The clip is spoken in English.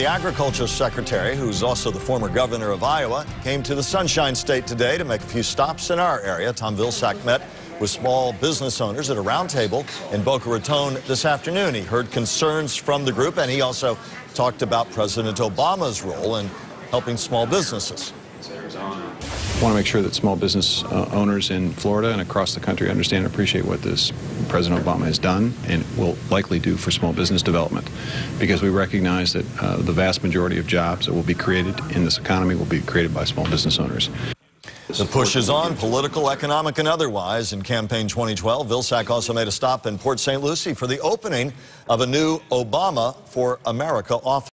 the Agriculture Secretary, who's also the former governor of Iowa, came to the Sunshine State today to make a few stops in our area. Tom Vilsack met with small business owners at a roundtable in Boca Raton this afternoon. He heard concerns from the group, and he also talked about President Obama's role in helping small businesses. Want to make sure that small business uh, owners in Florida and across the country understand and appreciate what this President Obama has done and will likely do for small business development because we recognize that uh, the vast majority of jobs that will be created in this economy will be created by small business owners. The push is on, political, economic, and otherwise. In campaign 2012, Vilsack also made a stop in Port St. Lucie for the opening of a new Obama for America office.